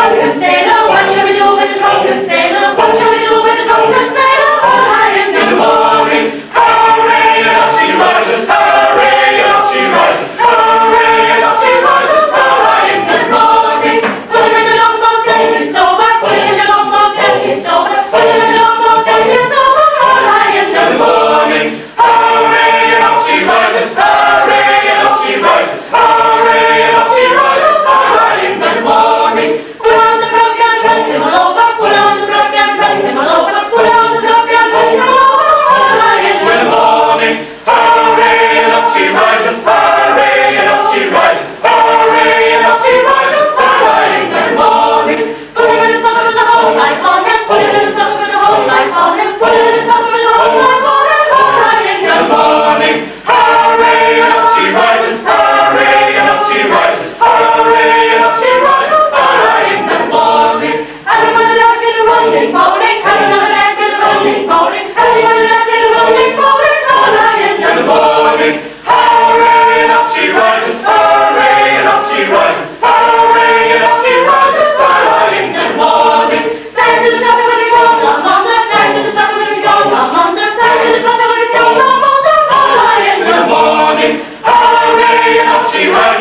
Lord and Savior. she was